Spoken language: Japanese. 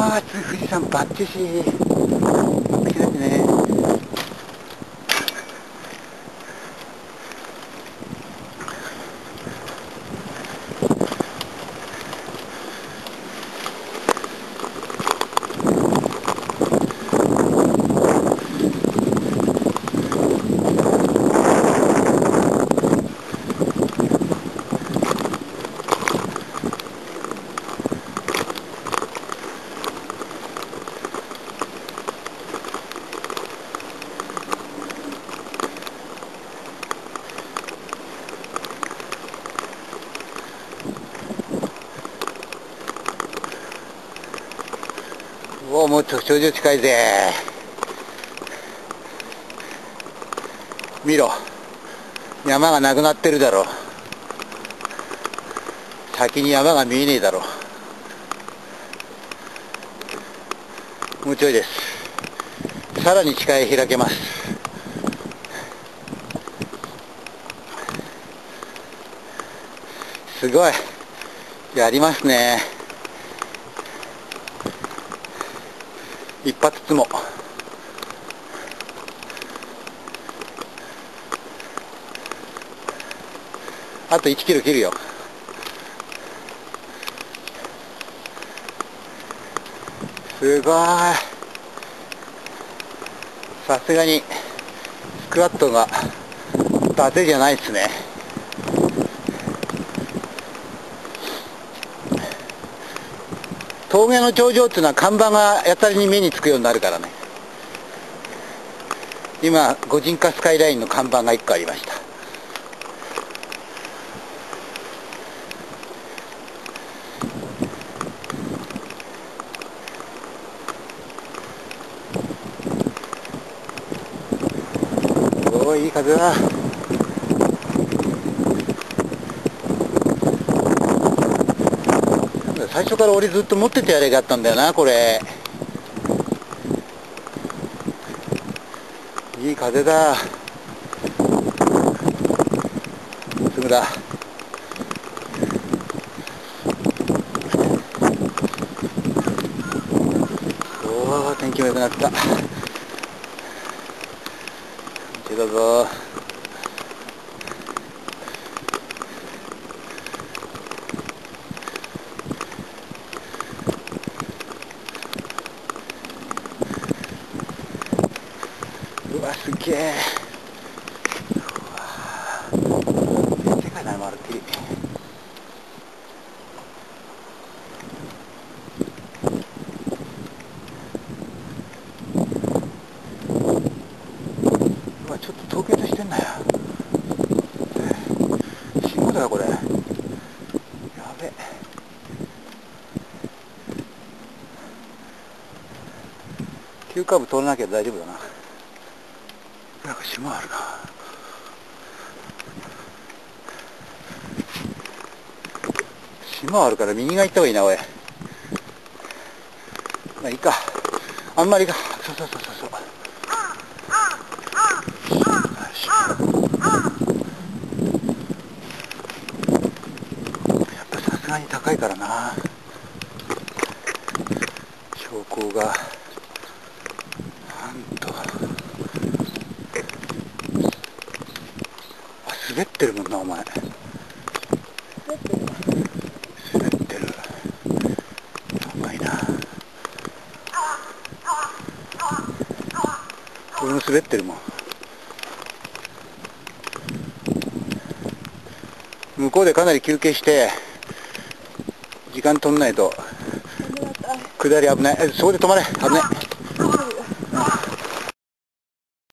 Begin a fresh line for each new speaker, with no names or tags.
わあ富士山バッチシ完璧ですねおもう頂上近いぜ。見ろ。山がなくなってるだろ先に山が見えねえだろもうちょいです。さらに視界開けます。すごい。やりますね。一発つも。あと1キロ切るよ。すごい。さすがにスクワットが伊達じゃないですね。峠の頂上っていうのは看板がやたらに目につくようになるからね。今五人化スカイラインの看板が1個ありました。おおいい風だ。最初から俺ずっと持っててやれがあったんだよなこれ。いい風だ。すぐだ。おお天気も良くなった。どうぞ。うわすげえうわ世界だなまるっきりうわちょっと凍結してんなよ信号だよこれ。やべ。急カーブ通らなきゃ大丈夫だな。なんか島あるな。島あるから右が行った方がいいなおい。まあいいか。あんまりかそうそうそうそうそう。やっぱさすがに高いからな。標高がなんとあ滑ってるもんなお前。滑ってる。やばいな。俺も滑ってるもん。向こうでかなり休憩して時間取んないと。下り危ない。えそこで止まれ。危ない